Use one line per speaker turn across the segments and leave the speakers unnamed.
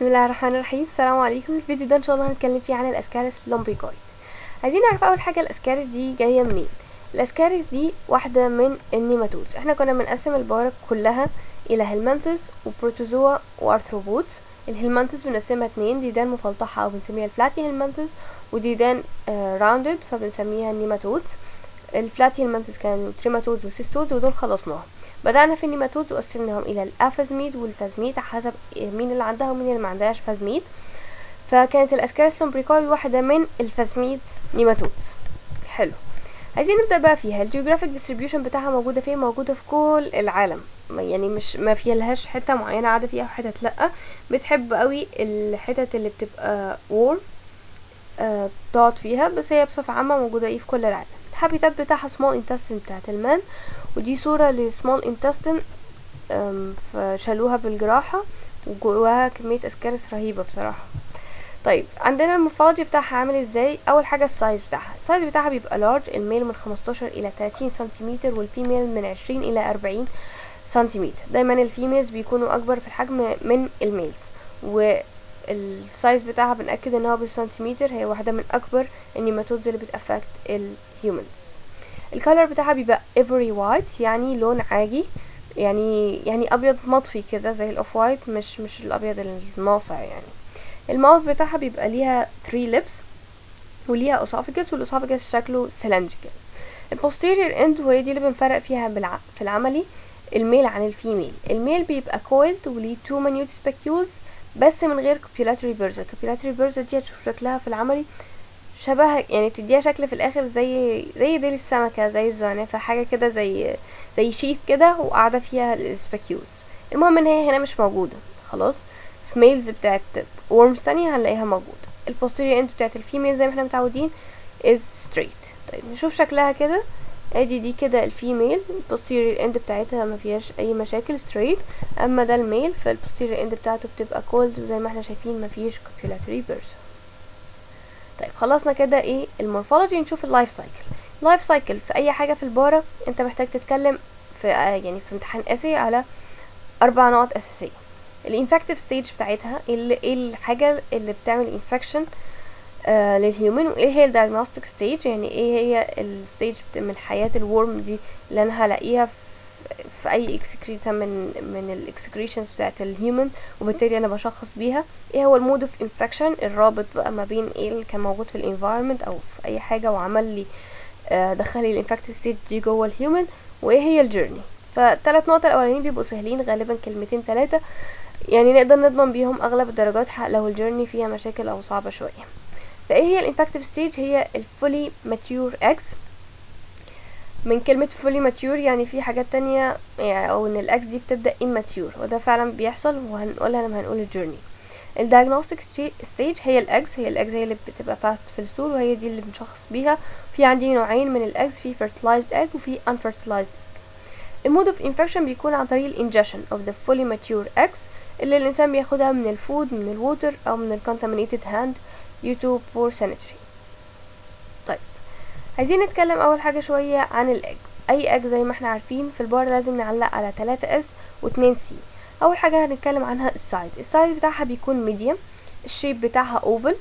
بسم الله الرحمن الرحيم. السلام عليكم. الفيديو ده إن شاء الله هنتكلم فيه عن ال Ascaris lumbricoides عايزين نعرف أول حاجة الأسكارس دي جاية منين؟ الأسكارس دي واحدة من ال nematodes إحنا كنا بنقسم البارا كلها إلى helminths و protozoa و arthropods ال helminths بنقسمها اتنين. ديدان مفلطحة أو بنسميها ال platyhelminths وديدان rounded فبنسميها ال nematodes ال platyhelminths كانوا trematodes و cestodes ودول خلصناهم. بدأنا في ال nematodes وقسمناهم إلى ال aphasmid وال phasmid حسب مين اللي عندها ومين اللي ما عندهاش phasmid. فكانت ال Ascaris lumbricoides واحدة من ال phasmid nematodes حلو. عايزين نبدأ بقى فيها. ال geographic distribution بتاعها موجودة فين؟ موجودة في كل العالم. يعني مش ما فيها لهاش حتة معينة قاعدة فيها وحتت لأ. بتحب قوي الحتت اللي بتبقى warm آه تقعد فيها. بس هي بصفة عامة موجودة إيه؟ في كل العالم. ال habitat بتاعها small intestine بتاعت ال man. ودي صورة ل small intestine فشالوها بالجراحة وجواها كمية اسكارس رهيبة بصراحة. طيب عندنا ال morphology بتاعها عامل إزاي؟ أول حاجة ال size بتاعها. ال size بتاعها بيبقى large ال male من 15 إلى 30 سنتيمتر وال female من 20 إلى 40 سنتيمتر. دايما ال females بيكونوا أكبر في الحجم من ال males. وال size بتاعها بنأكد إن هو بالسنتيمتر هي واحدة من أكبر ال nematodes اللي بت affect ال humans ال color بتاعها بيبقى ivory white يعني لون عاجي يعني يعني أبيض مطفي كده زي ال off white مش مش الأبيض الناصع يعني. ال mouth بتاعها بيبقى ليها 3 lips وليها esophagus وال esophagus شكله cylindrical. ال posterior end وهي دي اللي بنفرق فيها بالع... في العملي ال male عن ال female. ال male بيبقى coiled وليه two minute spicules بس من غير copulatory bursa ال copulatory bursa دي هتشوف شكلها في العملي شبه يعني بتديها شكل في الآخر زي زي ديل السمكة زي الزعنفة حاجة كده زي زي sheet كده وقاعدة فيها ال spicules المهم إن هي هنا مش موجودة خلاص. في males بتاعت worms تانية هنلاقيها موجودة. ال posterior end بتاعت ال female زي ما إحنا متعودين is straight. طيب نشوف شكلها كده. أدي دي كده ال female ال posterior end بتاعتها ما فيهاش أي مشاكل straight. أما ده ال male فال posterior end بتاعته بتبقى coiled وزي ما إحنا شايفين ما فيش copulatory bursa طيب خلصنا كده إيه ال morphology نشوف ال life cycle. ال life cycle في أي حاجة في البارا انت محتاج تتكلم في يعني في امتحان essay على أربع نقط أساسية. ال infective stage بتاعتها إيه الحاجة اللي بتعمل infection آه لل human وإيه هي ال diagnostic stage يعني إيه هي ال stage من حياة ال worm دي اللي أنا هلاقيها في في أي excreta من من ال excretions بتاعت ال human وبالتالي أنا بشخص بيها. إيه هو ال mode of infection الرابط بقى ما بين إيه اللي كان موجود في ال environment أو في أي حاجة وعمل لي آه دخل لي ال infective stage دي جوه ال human وإيه هي ال journey فالثلاث نقط الأولانيين بيبقوا سهلين غالبا كلمتين ثلاثة يعني نقدر نضمن بيهم أغلب الدرجات لو ال journey فيها مشاكل أو صعبة شوية. فإيه هي ال infective stage هي ال fully mature eggs من كلمة fully mature يعني في حاجات تانية يعني أو إن ال eggs دي بتبدأ immature وده فعلا بيحصل وهنقولها لما هنقول ال journey ال diagnostic stage هي ال eggs هي ال eggs هي اللي بتبقى passed في ال stool وهي دي اللي بنشخص بيها. في عندي نوعين من ال eggs في fertilized egg وفي unfertilized egg. ال mode of infection بيكون عن طريق ال ingestion of the fully mature eggs اللي الإنسان بياخدها من ال food من ال water أو من ال contaminated hand. Due to poor sanitary. عايزين نتكلم أول حاجة شوية عن الاج أي اج زي ما إحنا عارفين في البارا لازم نعلق على 3 S و2 C أول حاجة هنتكلم عنها ال size ال size بتاعها بيكون medium ال shape بتاعها oval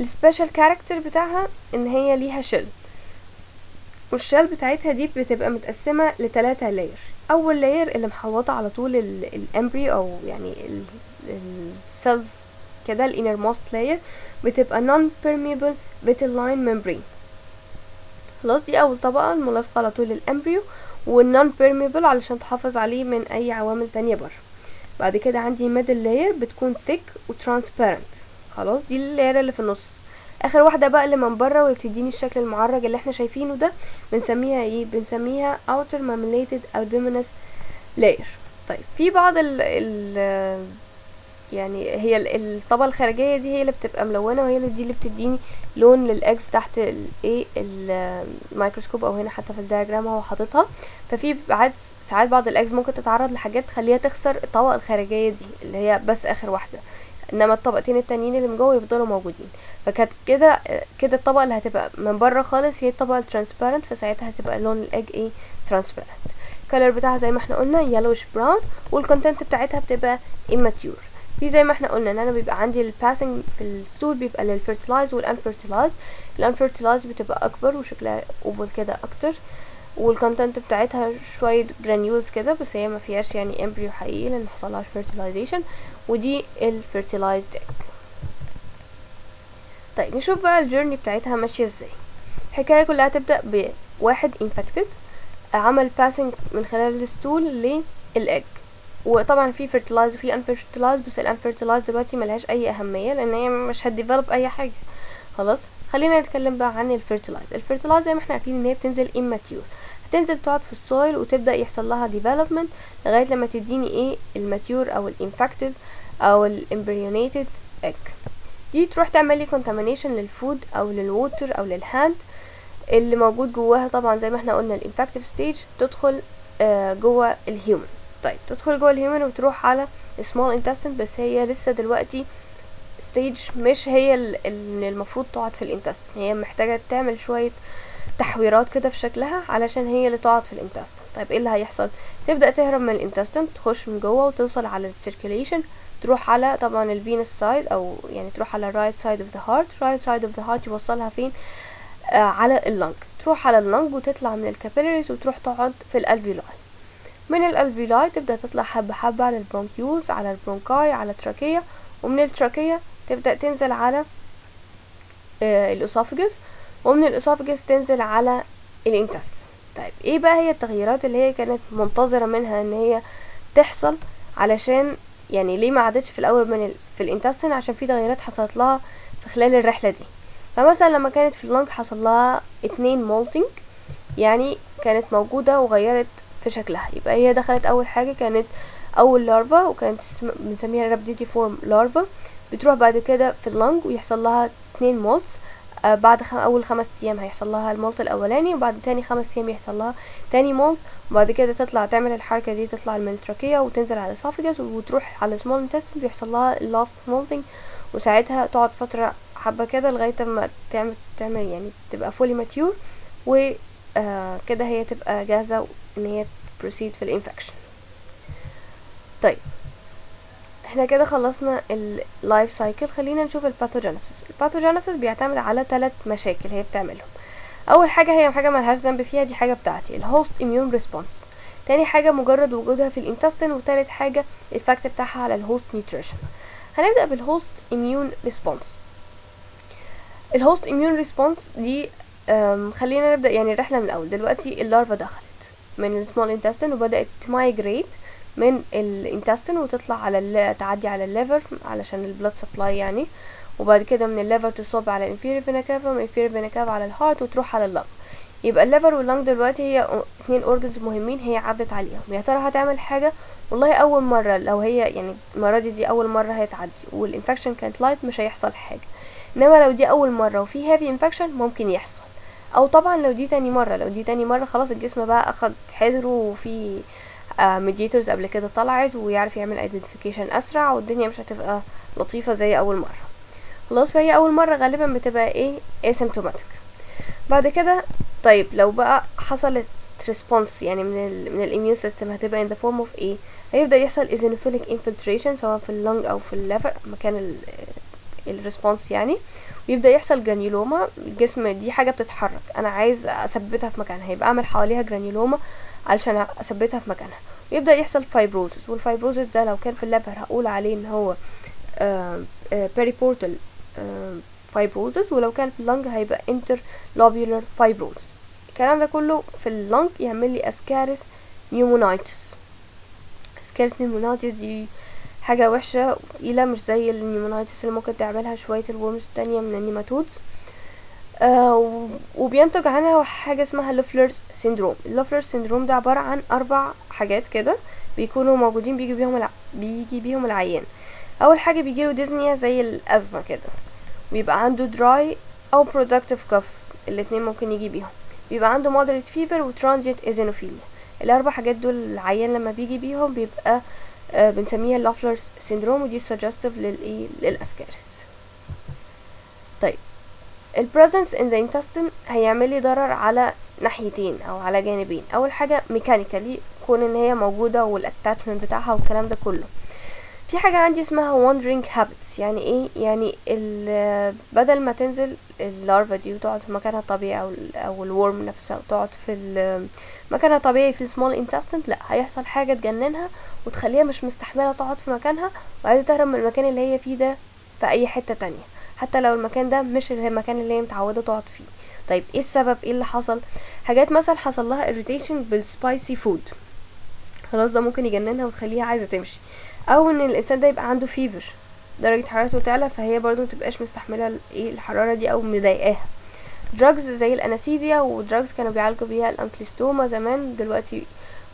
ال special character بتاعها إن هي ليها shell وال shell بتاعتها دي بتبقى متقسمة لتلاتة layer أول layer اللي محوطة على طول ال embryo أو يعني ال cells كده ال inner most layer بتبقى non permeable vitelline membrane. خلاص دي أول طبقة الملاصقة على طول ال embryo وال non permeable علشان تحافظ عليه من أي عوامل تانية بره. بعد كده عندي middle layer بتكون thick و transparent خلاص دي ال layer اللي في النص. آخر واحدة بقى اللي من بره واللي بتديني الشكل المعرج اللي إحنا شايفينه ده بنسميها إيه؟ بنسميها outer mammillated albuminous layer. طيب في بعض ال ال يعني هي الطبقة الخارجية دي هي اللي بتبقى ملونة وهي اللي دي اللي بتديني لون لل eggs تحت الايه الميكروسكوب أو هنا حتى في ال diagram هو حاططها. ففي بعد ساعات بعض ال eggs ممكن تتعرض لحاجات تخليها تخسر الطبقة الخارجية دي اللي هي بس آخر واحدة. إنما الطبقتين التانيين اللي من جوه يفضلوا موجودين. فكانت كده كده الطبقة اللي هتبقى من بره خالص هي الطبقة ال transparent فساعتها هتبقى لون الأج إيه transparent. ال color بتاعها زي ما إحنا قلنا yellowish brown وال content بتاعتها بتبقى immature. في زي ما إحنا قلنا ان أنا بيبقى عندي ال passing في ال stool بيبقى لل fertilized وال unfertilized ال unfertilized بتبقى اكبر وشكلها oval كده أكتر وال content بتاعتها شوية granules كده بس هي ما فيهاش يعني embryo حقيقي لأن محصلهاش fertilization. ودي ال fertilized طيب نشوف بقى ال journey بتاعتها ماشية إزاي. الحكاية كلها تبدأ بواحد infected عمل passing من خلال ال stool لل egg وطبعا في fertilized وفي unfertilized بس ال unfertilized دلوقتي ملهاش أي أهمية لأن هي مش هت develop أي حاجة. خلاص؟ خلينا نتكلم بقى عن ال fertilized ال fertilized زي ما إحنا عارفين إن هي بتنزل immature. هتنزل تقعد في ال soil وتبدأ يحصل لها development لغاية لما تديني إيه؟ ال mature أو ال infective أو ال embryonated egg. دي تروح تعمل لي contamination لل food أو لل water أو لل hand اللي موجود جواها. طبعا زي ما إحنا قلنا ال infective stage تدخل آه جوه ال human طيب تدخل جوه ال human وتروح على small intestine بس هي لسه دلوقتي stage مش هي اللي المفروض تقعد في ال intestine هي محتاجة تعمل شوية تحويرات كده في شكلها علشان هي اللي تقعد في ال intestine طيب إيه اللي هيحصل؟ تبدأ تهرب من ال intestine تخش من جوه وتوصل على ال circulation تروح على طبعا ال venous side أو يعني تروح على ال right side of the heart right side of the heart يوصلها فين؟ آه على ال lung تروح على ال lung وتطلع من ال capillaries وتروح تقعد في ال alveoli من ال alveoli تبدأ تطلع حبة حبة على ال bronchioles على ال bronchi على ال trachea ومن ال trachea تبدأ تنزل على آه ال esophagus ومن ال esophagus تنزل على ال intestine. طيب إيه بقى هي التغييرات اللي هي كانت منتظرة منها إن هي تحصل علشان يعني ليه ما عادتش في الأول من ال... في ال intestine؟ عشان في تغييرات حصلت لها في خلال الرحلة دي. فمثلا لما كانت في ال lung حصل لها اتنين molting يعني كانت موجودة وغيرت في شكلها. يبقى هي دخلت أول حاجة كانت أول larva وكانت. بنسميها rhabditiform larva بتروح بعد كده في ال lung ويحصل لها اتنين molts آه بعد خم... أول خمس أيام هيحصل لها ال molt الأولاني وبعد تاني خمس أيام يحصل لها تاني molt وبعد كده تطلع تعمل الحركة دي تطلع من ال trachea وتنزل على ال esophagus وتروح على small intestine بيحصل لها ال last molting وساعتها تقعد فترة حبة كده لغاية ما تعمل تعمل يعني تبقى fully mature و آه كده هي تبقى جاهزة إن هي proceed في ال infection طيب إحنا كده خلصنا ال life cycle خلينا نشوف ال pathogenesis ال pathogenesis بيعتمد على ثلاث مشاكل هي بتعملهم. أول حاجة هي حاجة ملهاش ذنب فيها دي حاجة بتاعتي ال host immune response تاني حاجة مجرد وجودها في ال intestine وتالت حاجة ال effect بتاعها على ال host nutrition هنبدأ بال host immune response ال host immune response دي خلينا نبدأ يعني الرحلة من الأول. دلوقتي ال larva دخلت. من ال small intestine وبدأت ت migrate من ال intestine وتطلع على تعدي على ال liver علشان ال blood supply يعني. وبعد كده من ال liver تصب على ال inferior vena cava ومن ال inferior vena cava على ال heart وتروح على ال lung يبقى ال liver وال lung دلوقتي هي اتنين organs مهمين هي عدت عليهم. يا ترى هتعمل حاجة؟ والله أول مرة لو هي يعني المرة دي دي أول مرة هتعدي وال infection كانت light مش هيحصل حاجة. إنما لو دي أول مرة وفي heavy infection ممكن يحصل. أو طبعا لو دي تاني مرة لو دي تاني مرة خلاص الجسم بقى أخد حذره وفي mediators قبل كده طلعت ويعرف يعمل identification أسرع والدنيا مش هتبقى لطيفة زي أول مرة. خلاص فهي أول مرة غالبا بتبقى إيه؟ asymptomatic. بعد كده طيب لو بقى حصلت response يعني من ال من ال immune system هتبقى in the form of إيه هيبدأ يحصل eosinophilic infiltration سواء في ال lung أو في ال liver مكان ال response يعني ويبدأ يحصل granuloma الجسم دي حاجة بتتحرك. أنا عايز أثبتها في مكانها. يبقى أعمل حواليها granuloma علشان أثبتها في مكانها. ويبدأ يحصل fibrosis وال fibrosis ده لو كان في ال liver هقول عليه إن هو periportal fibrosis ولو كان في ال lung هيبقى interlobular fibrosis الكلام ده كله في ال lung يعمل لي ascaris pneumonitis ascaris pneumonitis دي حاجة وحشة وتقيلة مش زي ال pneumonitis اللي ممكن تعملها شوية ال worms التانية من ال nematodes. آه وبينتج عنها حاجة اسمها Loeffler's syndrome. ال Loeffler's syndrome ده عبارة عن أربع حاجات كده بيكونوا موجودين بيجي بيهم الع... بيجي بيهم العيان. أول حاجة بيجيله dyspnea زي الأزمة كده. ويبقى عنده dry أو productive cough الاتنين ممكن يجي بيهم. بيبقى عنده moderate fever و transient eosinophilia. الأربع حاجات دول العيان لما بيجي بيهم بيبقى بنسميها Loeffler's syndrome ودي suggestive للإيه للأسكارس. طيب ال presence in the intestine هيعمل لي ضرر على ناحيتين أو على جانبين. أول حاجة mechanically كون إن هي موجودة وال attachment بتاعها والكلام ده كله. في حاجة عندي اسمها wandering habits. يعني إيه؟ يعني بدل ما تنزل ال larva دي وتقعد في مكانها الطبيعي أو ال أو ال worm نفسها وتقعد في مكانها الطبيعي في السمول intestine لأ هيحصل حاجة تجننها وتخليها مش مستحملة تقعد في مكانها وعايزة تهرب من المكان اللي هي فيه ده في أي حتة تانية حتى لو المكان ده مش المكان اللي هي متعودة تقعد فيه. طيب إيه السبب؟ إيه اللي حصل؟ حاجات مثلا حصل لها irritation بال spicy food خلاص ده ممكن يجننها وتخليها عايزة تمشي. أو إن الإنسان ده يبقى عنده fever درجة حرارته تعلى فهي برضو متبقاش مستحملة إيه الحرارة دي أو مضايقاها. drugs زي ال anaesthesia و drugs كانوا بيعالجوا بيها ال Ancylostoma زمان دلوقتي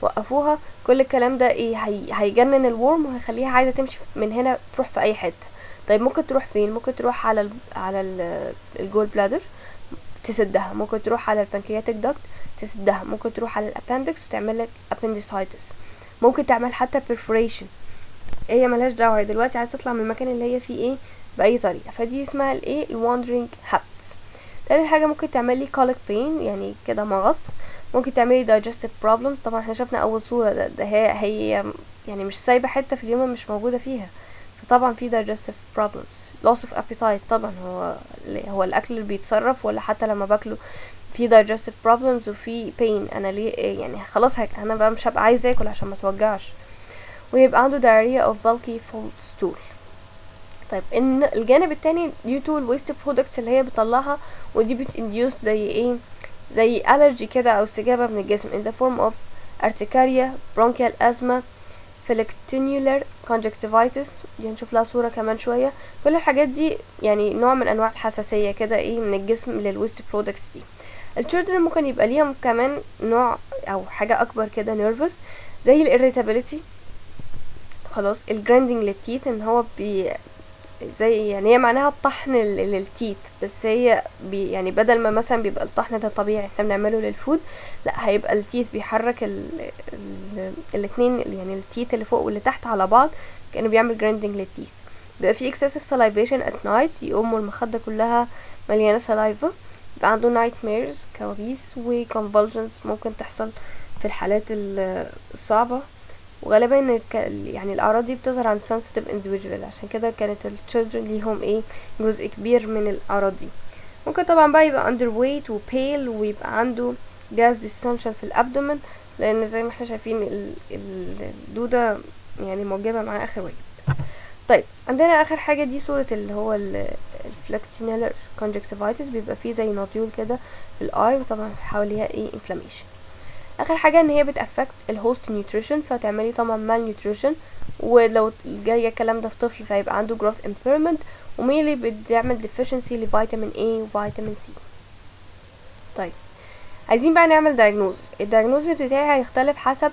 وقفوها. كل الكلام ده إيه هي... هيجنن ال worm وهيخليها عايزة تمشي من هنا تروح في أي حتة. طيب ممكن تروح فين؟ ممكن تروح على ال... على ال... ال gall bladder تسدها. ممكن تروح على ال pancreatic duct تسدها. ممكن تروح على ال appendix وتعمل لك ممكن تعمل حتى perforation. هي ملهاش دعوة دلوقتي عايزة تطلع من المكان اللي هي فيه إيه بأي طريقة. فدي اسمها الايه ال wandering habits. تالت حاجة ممكن تعمل لي colic pain يعني كده مغص. ممكن تعملي digestive problems. طبعا إحنا شفنا أول صورة ده, ده هي هي يعني مش سايبة حتة في اليوم مش موجودة فيها. فطبعا في digestive problems. loss of appetite طبعا هو هو الأكل اللي بيتصرف ولا حتى لما باكله في digestive problems وفي pain. أنا ليه؟ يعني خلاص هك أنا بقى مش هبقى عايزة آكل عشان ما توجعش. ويبقى عنده diarrhea of bulky full stool. طيب إن الجانب التاني due to الويست products اللي هي بتطلعها ودي بتinduse زي إيه؟ زي allergy كده أو استجابة من الجسم in the form of urticaria bronchial asthma phlyctenular conjunctivitis دي هنشوف لها صورة كمان شوية. كل الحاجات دي يعني نوع من أنواع الحساسية كده إيه؟ من الجسم لل waste products دي. ال children ممكن يبقى ليهم كمان نوع أو حاجة أكبر كده nervous زي ال irritability خلاص ال grinding لل teeth إن هو بي زي يعني هي معناها الطحن لل- لل teeth بس هي بي يعني بدل ما مثلا بيبقى الطحن ده طبيعي إحنا بنعمله لل food لأ هيبقى ال teeth بيحرك ال ال الاتنين يعني ال teeth اللي فوق واللي تحت على بعض كأنه بيعمل grinding لل teeth. بيبقى في excessive salivation at night يقوموا المخدة كلها مليانة saliva بيبقى عنده nightmares كوابيس و convulsions ممكن تحصل في الحالات ال- الصعبة. وغالبا يعني الأعراض دي بتظهر عند sensitive individual عشان كده كانت ال children ليهم إيه جزء كبير من الأعراض دي. ممكن طبعا بقى يبقى underweight و pale ويبقى عنده gas distension في ال abdomen لأن زي ما إحنا شايفين ال- ال- الدودة يعني موجبة مع آخر واحد. طيب عندنا آخر حاجة دي صورة اللي هو ال phlyctenular conjunctivitis بيبقى فيه زي nodule كده في ال eye وطبعا حواليها إيه inflammation. آخر حاجة إن هي بت affect ال host nutrition فتعملي طبعا malnutrition ولو جاية الكلام ده في طفل فيبقى عنده growth impairment و mainly بتعمل deficiency ل vitamin A و vitamin C. طيب عايزين بقى نعمل diagnosis. ال diagnosis بتاعي هيختلف حسب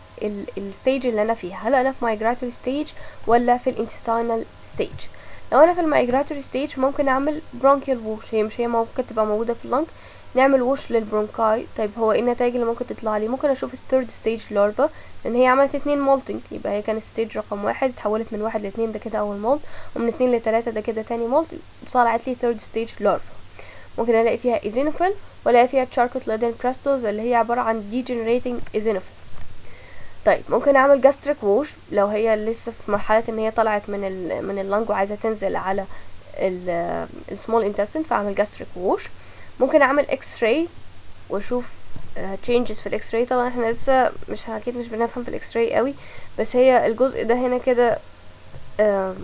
ال stage اللي أنا فيها. هل أنا في migratory stage ولا في الانتستينال stage لو أنا في ال migratory stage ممكن أعمل bronchial wash هي مش هي ممكن تبقى موجودة في ال lung نعمل wash لل bronchi. طيب هو إيه النتائج اللي ممكن تطلع لي؟ ممكن أشوف ال third stage larva لأن هي عملت اتنين molting يبقى هي كانت stage رقم واحد اتحولت من واحد لاتنين ده كده أول molt ومن اتنين لتلاتة ده كده تاني molt طلعت لي third stage larva ممكن ألاقي فيها eosinophil وألاقي فيها Charcot-Leyden crystals اللي هي عبارة عن degenerating eosinophils طيب ممكن أعمل gastric wash لو هي لسه في مرحلة إن هي طلعت من ال من ال lung وعايزة تنزل على ال small intestine فأعمل gastric wash ممكن أعمل X-ray واشوف changes في ال X-ray طبعا إحنا لسه مش أكيد مش بنفهم في ال X-ray قوي بس هي الجزء ده هنا كده آه،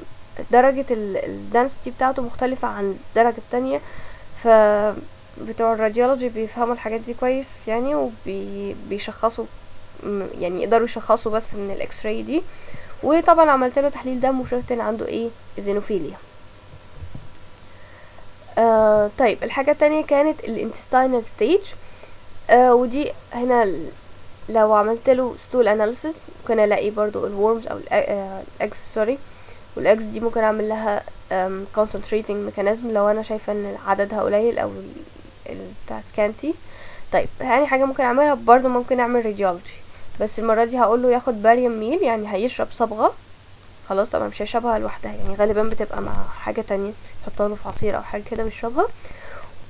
درجة ال density بتاعته مختلفة عن الدرجة التانية ف بتوع ال radiology بيفهموا الحاجات دي كويس يعني وبيشخصوا يعني يقدروا يشخصوا بس من ال X-ray دي. وطبعا عملت له تحليل دم وشفت إن عنده إيه؟ eosinophilia آه طيب الحاجة التانية كانت ال intestinal stage آه ودي هنا لو عملت له stool analysis ممكن ألاقي برضو ال worms أو ال eggs sorry وال eggs دي ممكن أعمل لها concentrating mechanism لو أنا شايفة إن عددها قليل أو بتاع scanty طيب يعني حاجة ممكن أعملها برضو ممكن أعمل radiology بس المرة دي هقول له ياخد barium meal يعني هيشرب صبغة. خلاص طبعا مش هيشربها لوحدها يعني غالبا بتبقى مع حاجة تانية. يحطها له في عصير أو حاجة كده ويشربها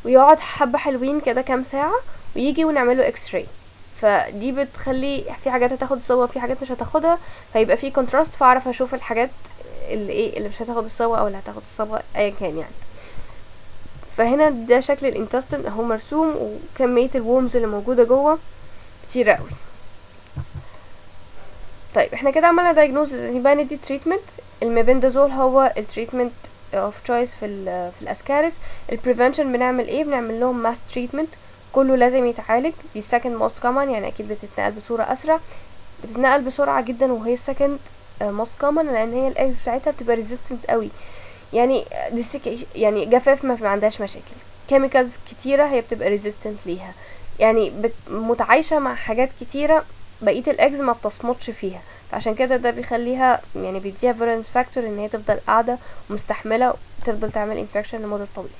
ويقعد حبة حلوين كده كام ساعة ويجي ونعمله X-ray فدي بتخلي في حاجات هتاخد صور في حاجات مش هتاخدها فيبقى في contrast فأعرف أشوف الحاجات اللي إيه اللي مش هتاخد الصبغة أو اللي هتاخد الصبغة ايا كان يعني. فهنا ده شكل ال intestine اهو مرسوم وكمية ال worms اللي موجودة جوه كتير قوي طيب إحنا كده عملنا diagnosis يبقى ندي treatment. الميبندازول هو ال treatment of choice في في الأسكارس. ال prevention بنعمل إيه؟ بنعمل لهم mass treatment كله لازم يتعالج. دي second most common يعني أكيد بتتنقل بصورة أسرع. بتتنقل بسرعة جدا وهي second most common لأن هي ال eggs بتاعتها بتبقى resistant قوي. يعني يعني جفاف ما عندهاش مشاكل. chemicals كتيرة هي بتبقى resistant ليها. يعني بت متعايشة مع حاجات كتيرة بقية ال eggs ما بتصمدش فيها. فعشان كده ده بيخليها يعني بيديها virulence factor إن هي تفضل قاعدة ومستحملة وتفضل تعمل infection لمدة طويلة.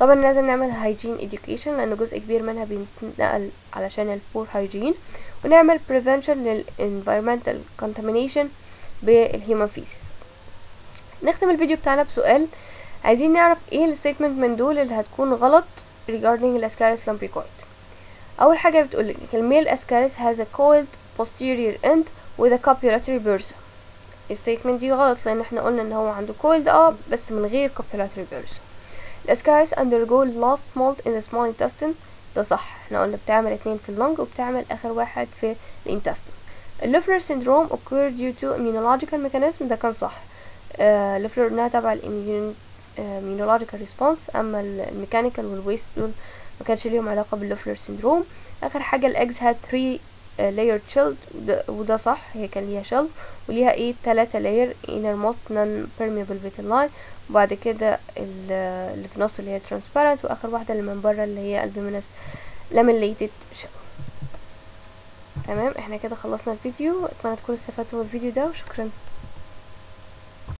طبعا لازم نعمل hygiene education لأن جزء كبير منها بينتقل علشان ال poor hygiene ونعمل prevention لل environmental contamination بال human feces نختم الفيديو بتاعنا بسؤال عايزين نعرف إيه ال statement من دول اللي هتكون غلط regarding ال Ascaris lumbricoides أول حاجة بتقول لك ال male Ascaris has a coiled posterior end and copulatory bursa ال statement دي غلط لأن إحنا قلنا إن هو عنده coiled آه بس من غير copulatory bursa ال Ascaris undergo last molt in the small intestine. ده صح. إحنا قلنا بتعمل اتنين في ال lung وبتعمل آخر واحد في ال intestine ال Loeffler syndrome occurred due to immunological mechanism. ده كان صح. آه إنها تبع ال immune immunological response أما ال mechanical وال waste دول ما كانش ليهم علاقة بال Loeffler سيندروم آخر حاجة الاجز had 3 layered shell وده, وده صح هي كان ليها shell وليها إيه؟ تلاتة layer innermost non permeable vitelline وبعد كده اللي في النص اللي هي transparent وآخر واحدة اللي من بره اللي هي albuminous laminated shell. تمام؟ إحنا كده خلصنا الفيديو. أتمنى تكونوا استفدتوا من الفيديو ده وشكرا.